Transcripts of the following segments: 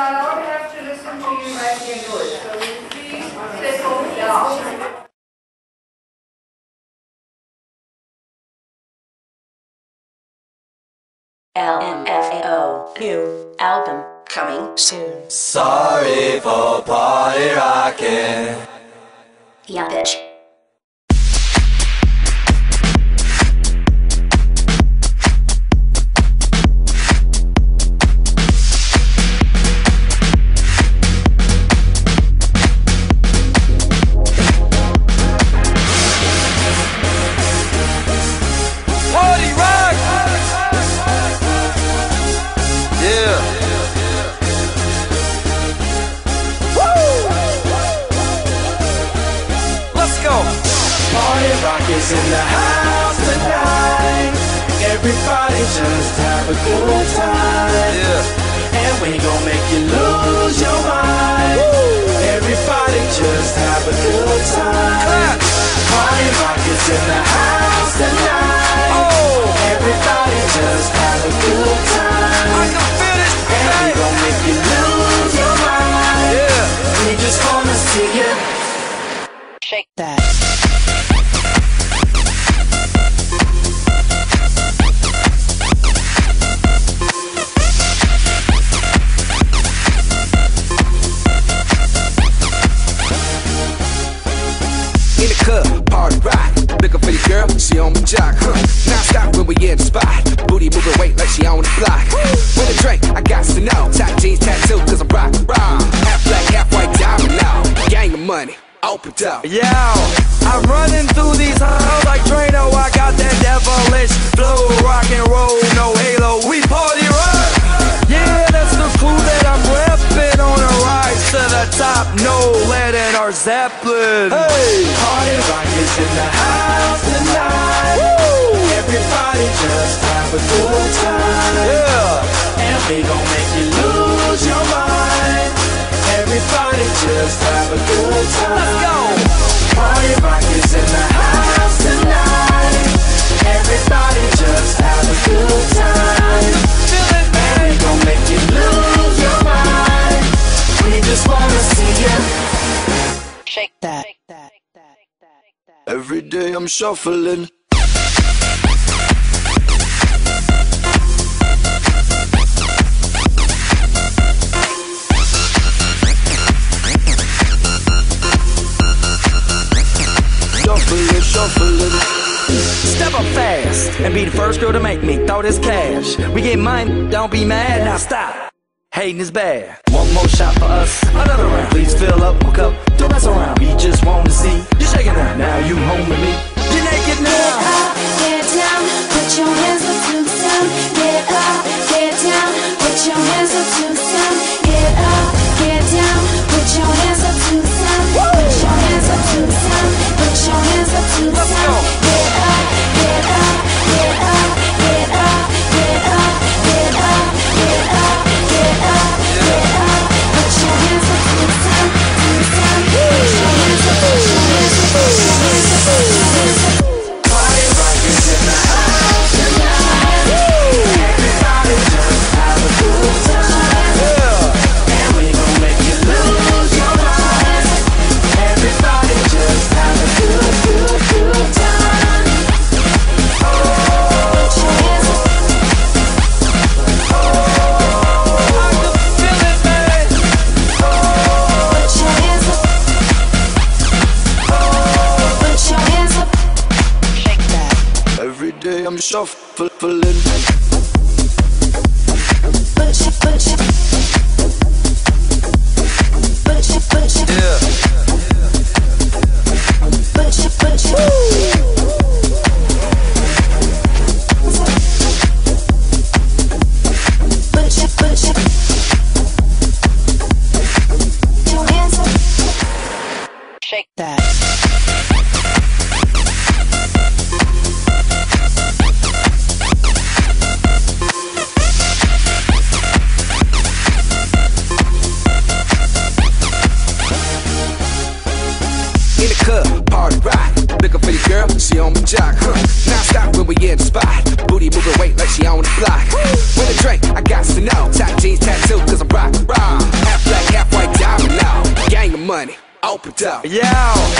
not all have to listen to you like you do it. So will you please settle down? LMFAO new album coming soon. Sorry for party rocking. Yeah, bitch. Rock is in the house tonight. Everybody just have a good time. Yeah. And we gon' make you lose your mind. Everybody just have a good time. Clap. Party rock is in the house tonight. Oh, Everybody just have a good I time. can feel this And we gon' make you lose your mind. Yeah. We just wanna see you. Shake that. She on the block. With a drink, I got to know. Top jeans tattoo, cause I'm rock, rock. Half black, half white diamond now. Gang of money, open up. Yo, I'm running through these halls like Drano. I got that devilish flow, rock and roll, no halo. We party the top. No lead in our Zeppelin. Hey, Party rock is in the house tonight. Everybody just have a good time. yeah. And we gon' make you lose your mind. Everybody just have a good time. Let's go. Party rock is in the house tonight. Everybody just have a good time. That. Every day I'm shuffling. Shuffling, shuffling. Step up fast and be the first girl to make me throw this cash. We get mine, don't be mad. Now stop. Hating is bad. More shot for us, another round. Please fill up my cup, don't mess around. We just want to see you shaking now. Now you home with me. Shuffling. Spot. Booty moving weight like she on the block. With a drink, I got to know. Tight jeans tattoo, cause I'm rock, rock. Half black, half white diamond now. Gang of money, open up. Yeah.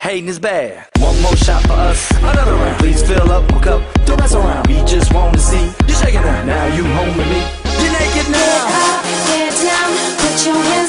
Hating is bad. One more shot for us, another round. Please fill up, my cup. don't mess around. We just want to see you shaking out. Now you home with me. You're naked now. Get up, get down, put your hands.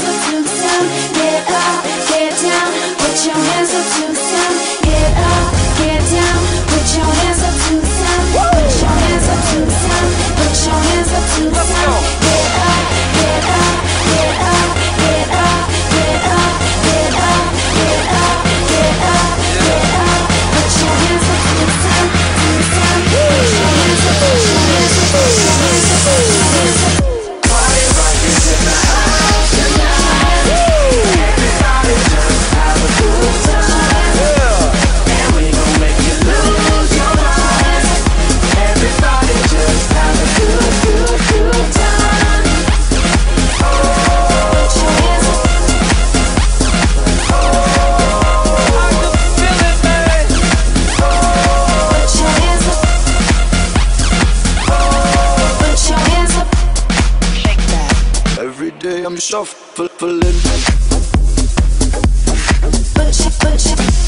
I'm shuffling. Push, push.